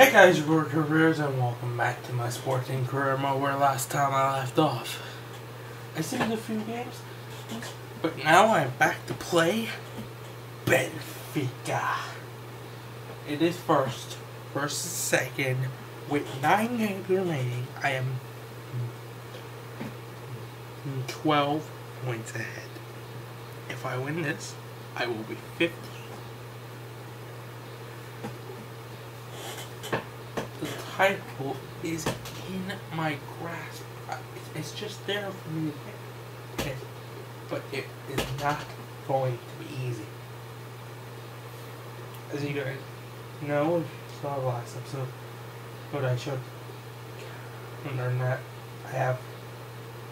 Hey guys, we're careers and welcome back to my sporting career mode where last time I left off. I saved a few games, but now I'm back to play Benfica. It is first versus second with nine games remaining. I am 12 points ahead. If I win this, I will be 50. The title is in my grasp. It's just there for me to get. But it is not going to be easy. As you guys know, if you saw the last episode, but I showed under that I have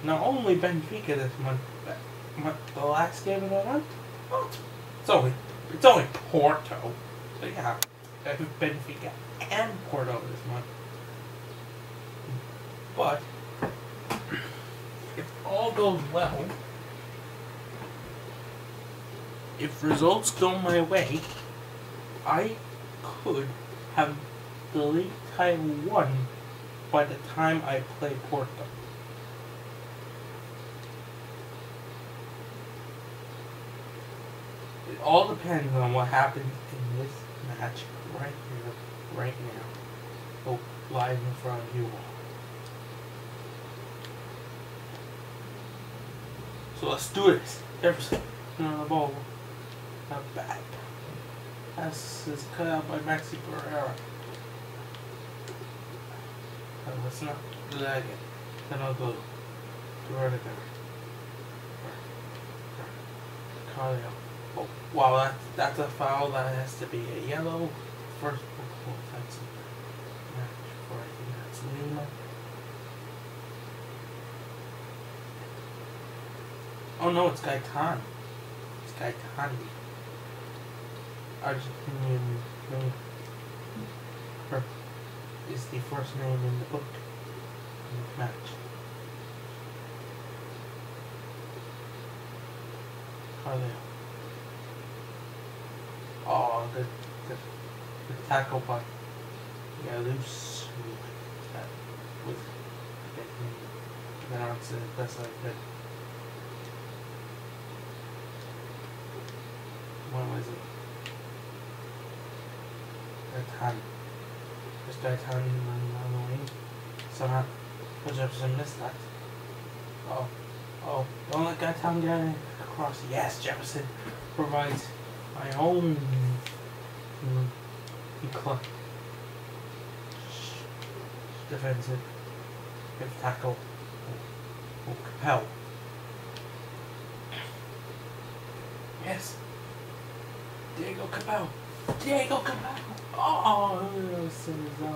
not only Benfica this month, but my, the last game of the month. Well, it's, it's only it's only Porto, so yeah, I have Benfica and Porto this month. But if all goes well, if results go my way, I could have the league title won by the time I play Porto. It all depends on what happens in this match right here, right now. Oh, live in front of you all. So let's do this. Jefferson, on the ball. Not bad. Pass is cut out by Maxi Pereira. Uh, let's not that again. Then I'll go to Rudiger. Cardio. Oh, wow, that, that's a foul. That has to be a yellow. First offensive match for I think that's Lima. Oh no, it's Gaitán. It's Gaetani. Argentinian name. Her is the first name in the book. In the match. Oh, good, good, good tackle by yeah, loose. That was then answer the best I. What was it? Gaitán. Just on the wing. Somehow, Jefferson missed that. Oh, oh, don't let Gaitán get it across. Yes, Jefferson provides my own mm, cl- defensive if tackle or compel. Yes. Diego Capel. Diego Capel. Oh, Cesar.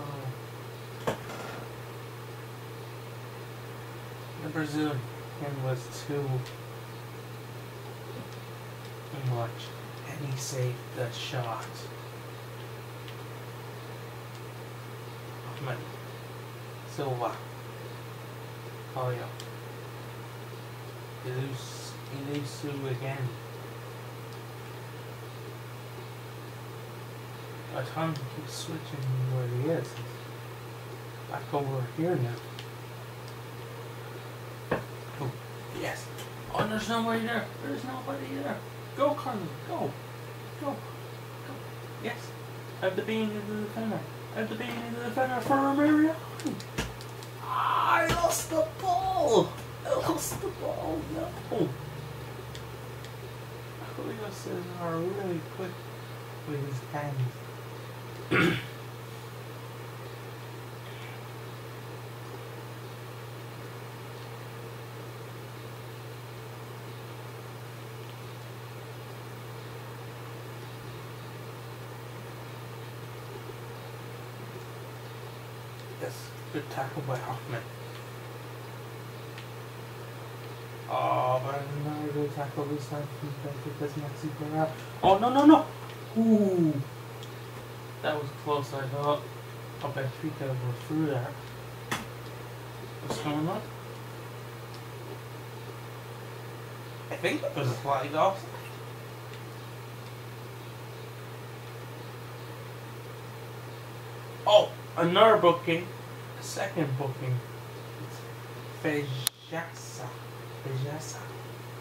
The Brazilian was too much, and he saved the shot. Ahmed Silva. Oh yeah. Elus, Elusu again. I time to keep switching where he is. Back over here now. Oh, yes. Oh, there's nobody there. There's nobody there. Go, Carlos. Go. Go. Go. Yes. Have the being of the defender. Have the being of the defender for Mario. I lost the ball. I lost the ball. No. Julio Cesar really quick with his hands. Yes, good tackle by Hoffman. Oh, but another good tackle this time from Benfica's Maxi Pereira. Oh, no, no, no! Ooh! That was close, I thought. Oh, Benfica were through there. What's going on? I think it was a flag off. Oh, another booking, a second booking. It's Fejasa. Fejasa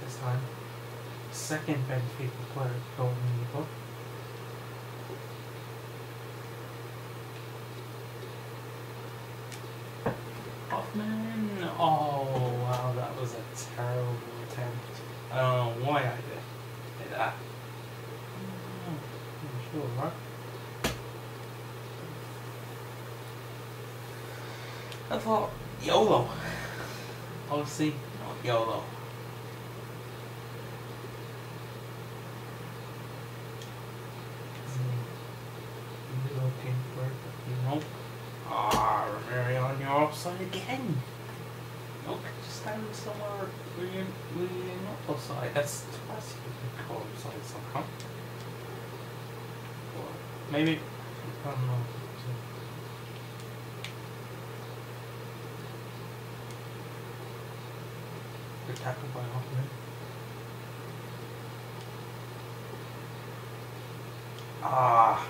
this time. Second Benfica player going in the book. Hoffman. Oh wow, that was a terrible attempt. I don't know why I did, that. Hmm, I'm sure, right? I thought YOLO. Obviously, not YOLO. Hmm. Looking for it, but you know. Ah, Romario offside again. Look, just stand somewhere where you're, where you're not offside. That's twice you call offside somehow. Or maybe, I don't know. Good tackle by. Ah.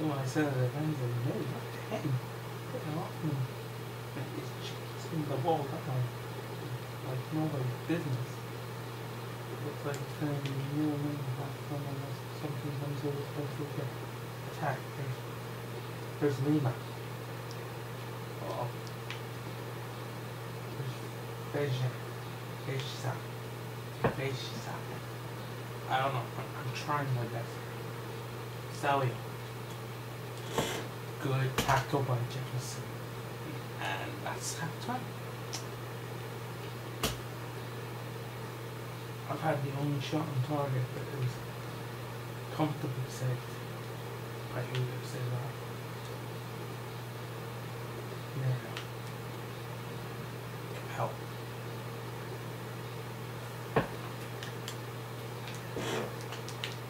Oh, I said the defense no, not him. Hoffman. He's chasing the ball. Like nobody's business. It Looks like it's to be real in half time unless something comes over close to get attack. There's, there's Lima. Oh. There's Beja. Beja. Beja. I don't know. I'm, I'm trying my best. Salio. Good tackle by Jefferson. And that's half time. I've had the only shot on target, but it was comfortably saved. Have said that. Now, help.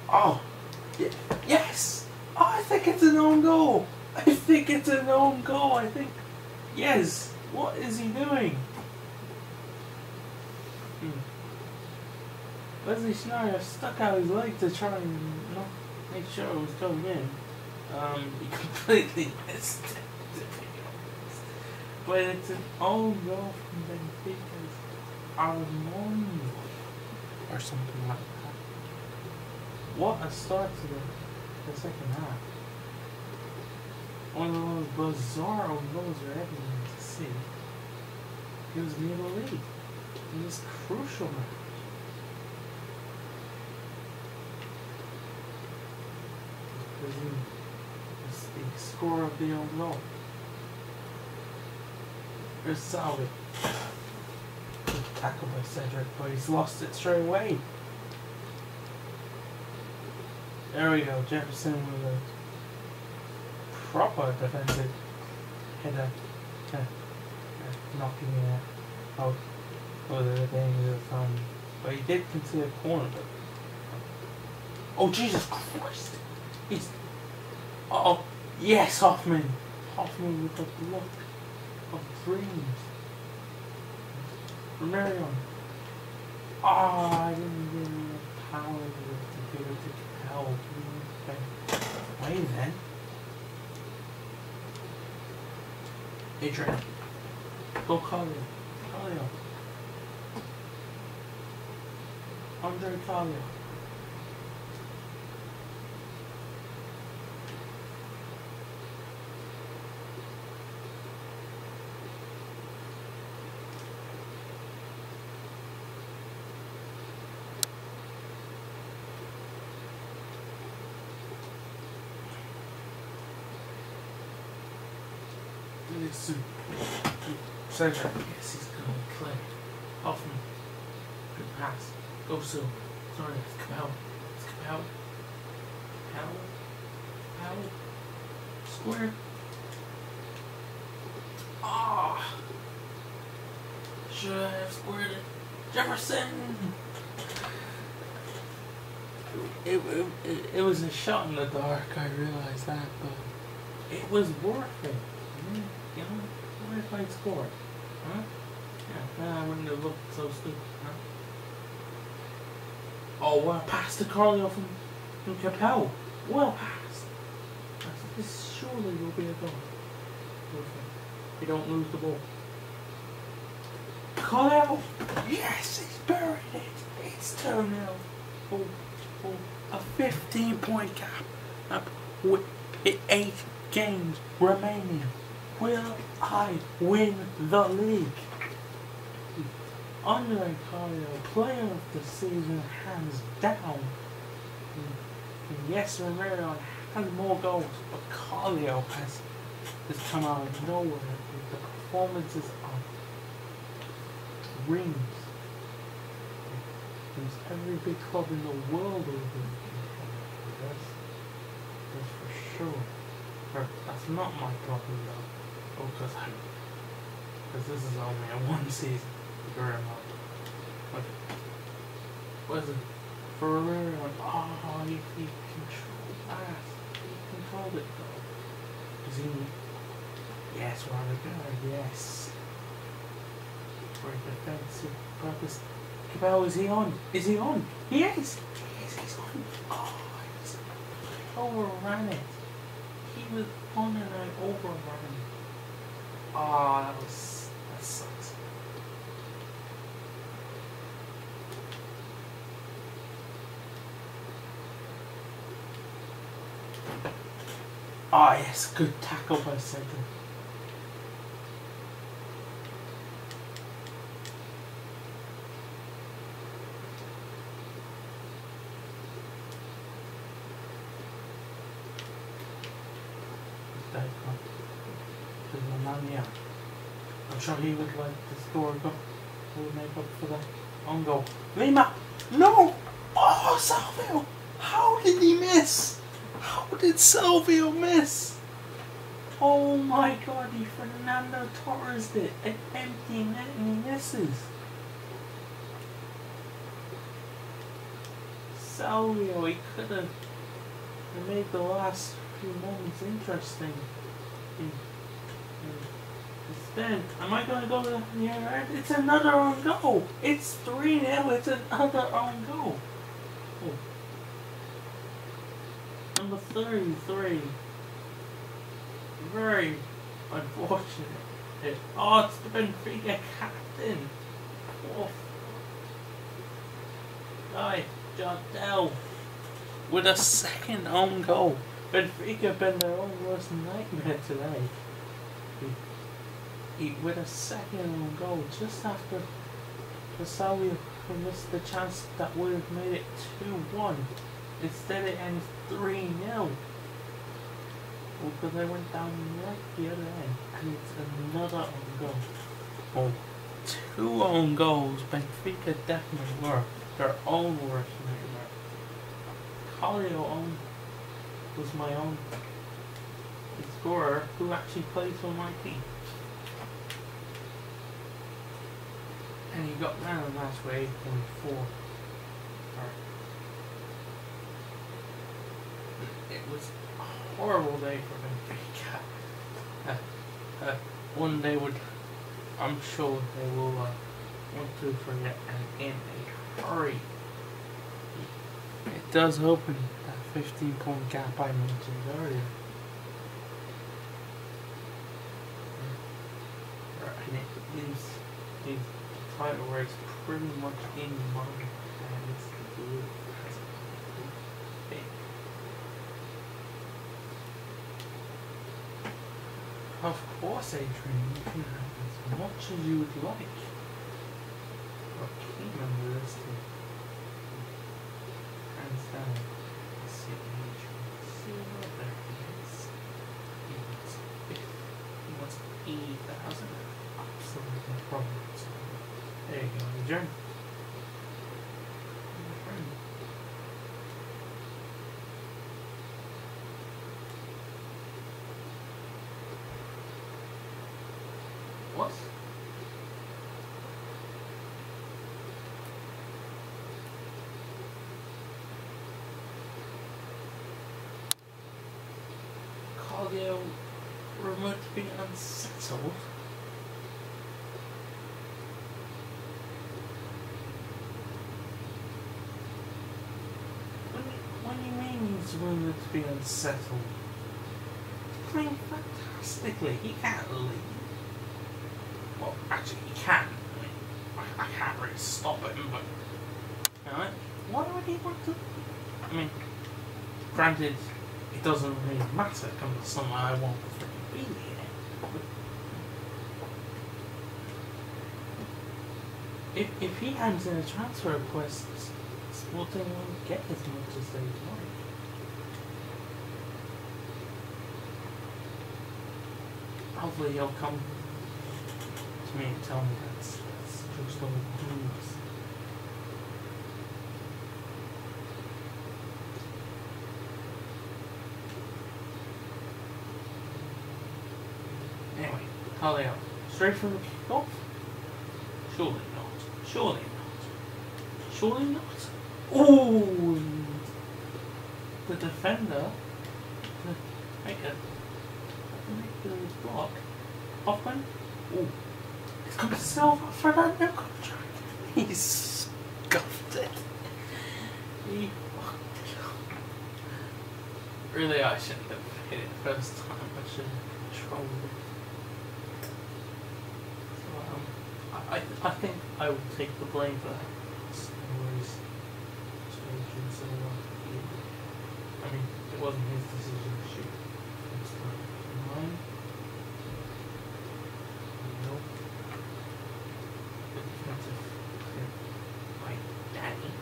Oh, yes! I think it's an own goal. I think it's an own goal. I think, yes. What is he doing? Hmm. Wesley Sneijder stuck out his leg to try and you know, make sure it was going in. Um, he completely missed it. to be honest. But it's an own goal from Benfica's Armando or something like that. What a start to the, the second half. One of those bizarre goals you're ever going to see. It was near the lead. In this crucial match. Brazil is the score of the own goal. There's Salvi. Good tackle by Cedric, but he's lost it straight away. There we go, Jefferson with a proper defensive header. Uh, uh, knocking it out for the danger of um, but he did consider a corner but Oh Jesus Christ! He's Oh yes Hoffman! Hoffman with the look of dreams. Romarion. Ah, I didn't give him the power to give it to. Okay. Wait then. Adrian. Go Collier. Collier. Andre call It's Yes, he's going to play. Hoffman. Good pass. Go Silva. Sorry, it's Capel. It's Capel. Capel. Capel. Square. Ah. Should I have squared it? Jefferson. It, it, it, it was a shot in the dark, I realized that, but it was worth it. You know, what if I'd scored? Huh? Yeah, I wouldn't have looked so stupid, huh? Oh, a pass to Carlio from, from Capel. Well passed. That's this surely will be a goal. You don't lose the ball. Out! Yes, he's buried it. It's 2 0. Oh, oh, a 15 point gap up with eight games remaining. Will I win the league? Andre Carlo, player of the season, hands down. Yes, Romero has more goals, but Carlo has, has come out of nowhere. The performances are rings. There's every big club in the world over that's, that's for sure. That's not my problem though. Oh, because I, because this is only a one season grandma. Like, was it for? Like, oh, he, he controlled that. He controlled it though. Is he? Yes, Robert Guard, yes. For defensive purpose. Capel, is he on? Is he on? He is! He is, he's on. Oh, he's overran it. He was on and I overran it. Oh, that was, that sucks. Ah, yes, good tackle by Cedric. I'm sure he would like to score a goal to make up for the on goal. Lima! No! Oh, Salvio! How did he miss? How did Salvio miss? Oh my god, he Fernando Torres did an empty net and he misses. Salvio, he could have made the last few moments interesting. Instead, am I going to go to the end? It's another own goal. It's 3 0. It's another own goal. Oh. Number 33. Very unfortunate. Oh, it's the Benfica captain. Oh. Guy, Jardel. With a second own goal. Benfica been their own worst nightmare today. With a second goal just after Pasawi missed the chance that would have made it 2-1. Instead it ends 3-0. Well, because they went down right the other end. And it's another own goal. Oh, two own goals. Benfica definitely were their own worst nightmare. Collio owned was my own scorer who actually plays for my team. And he got the match for 8.4. It was a horrible day for Benfica. Uh, uh, one day would, I'm sure they will uh, want to forget and in a hurry. It does open that 15 point gap I mentioned earlier. And it leaves the title race pretty much in and it's blue. Of course, Adrian, you can have as much as you would like. Remember this too. Hands down. There you go, adjourn. What? Cardio remote unsettled. What do you mean rumored to be unsettled? playing fantastically. He can't leave. Well, actually, he can. I I, can't really stop him, but. Know, why would he want to? I mean, granted, it doesn't really matter come the summer, I won't freaking be here. If, if he hands in a transfer request, Sporting won't get as much as they'd like. Hopefully he'll come to me and tell me that's, that's just old news. Anyway, Carleo, straight from the kickoff? Surely not. Surely not. Surely not. Ooh! The defender. The, make a make block. Hoffman. Ooh. He's got Silva for that new contract. He scuffed it. He Really, I shouldn't have hit it first time. I should have controlled it. So, um, I, I I think I will take the blame for that. It's no worries. Changing Silva. He- I mean, it wasn't his decision to shoot. It's not mine. Nope. The defensive clear by Danny.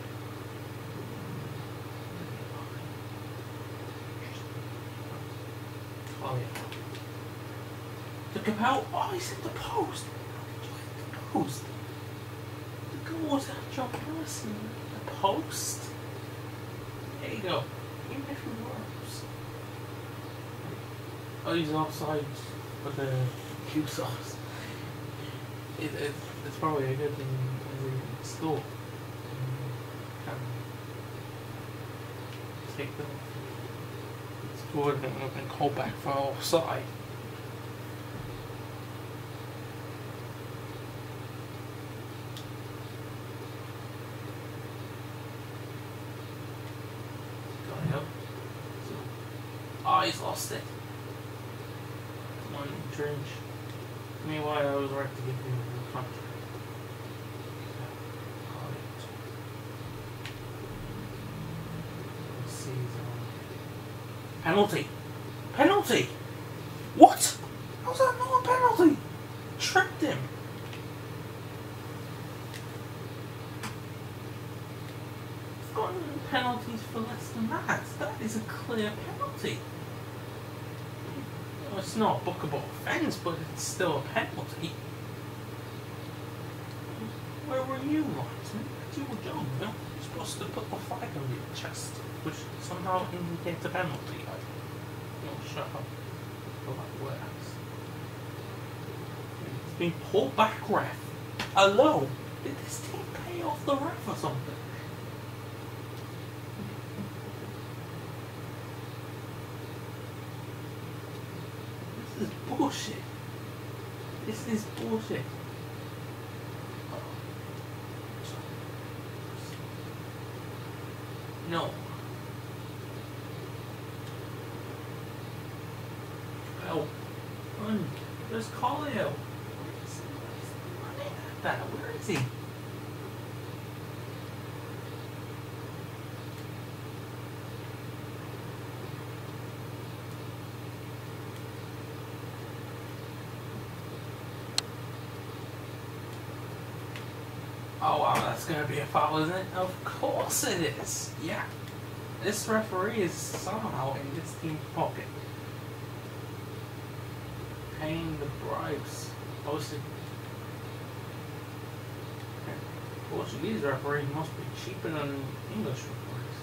Oh yeah. The. Oh, he's at the post. The post. The goal was at John Harrison. The post. There you go. Even if he works. Oh, he's offside for the Q sauce. It, it, it's probably a good thing to score. Can take the score and, and call back for offside. Got him. So, oh, he's lost it. Come on. Meanwhile, I was right to give him the contract. Penalty! Penalty! What? How's that not a penalty? Tripped him! He's gotten penalties for less than that. That is a clear penalty. Well, it's not a bookable offence, but it's still a penalty. Where were you, Martin? You were young? You're supposed to put the flag on your chest, which somehow indicates a penalty. I don't shut up. Go back works. It's been pulled back, ref. Alone. Did this team pay off the ref or something? This is bullshit. This is bullshit. No. Oh, run. There's Colio. Where is he? Where is he running at that? Where is he? Oh gonna be a foul, isn't it? Of course it is. Yeah. This referee is somehow in this team's pocket. Paying the bribes. Posted. Portuguese referees must be cheaper than English referees.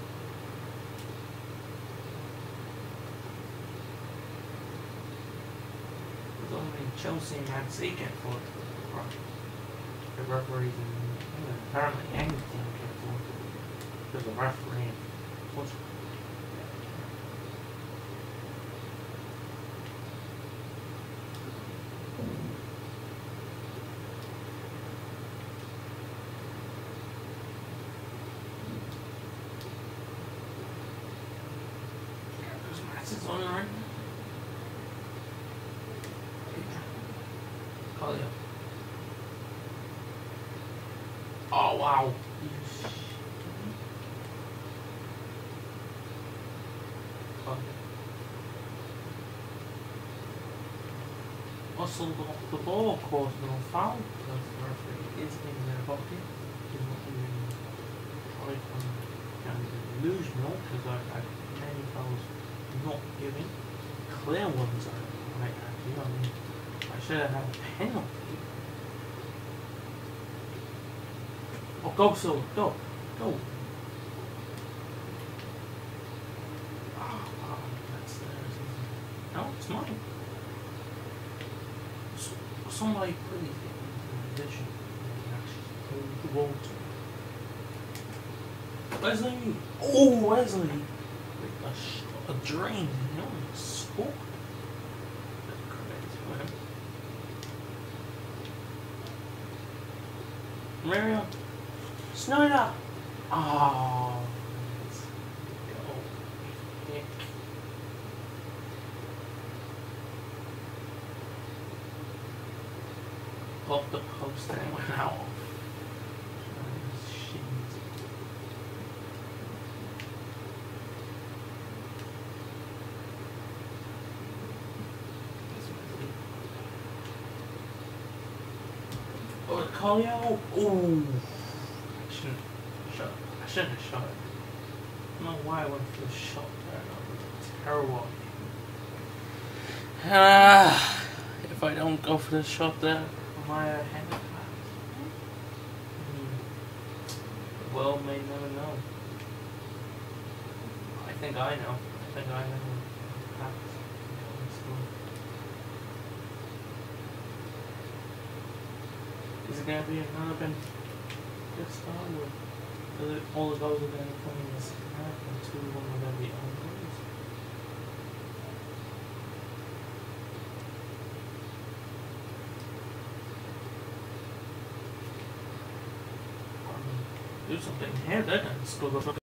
There's only Chelsea and Man City the referees in England. Apparently, any team can it. There's a referee in Portugal. Yeah, There's matches on right now. Collier. Oh wow. Hustled ball, caused no foul, because the referee is in their pocket. He's not even trying to kind of delusional, because I've had many fouls not giving. Clear ones are right actually. I mean, I should have had a penalty. Oh, go, Silva, go, go. Ah, that's theirs. No, it's mine. S- Somebody please get me the Wesley! Oh, Wesley! A, a drain, you know, for him. Mario! Sneijder! Oh, let's go. Nick. Off the post and it went out. Oh, shit. Oh, Collier! Ooh! I shouldn't shot. I shouldn't have shot it. I don't know why I went for the shot there. Terrible. Ah, if I don't go for the shot there, am I a? Hmm. Well, may never know. I think I know. I think I know. what happens. Is it gonna be another Ben this time or is it all of those are gonna come in second half and two of them are gonna be own goals? Um, do something here, they're gonna score the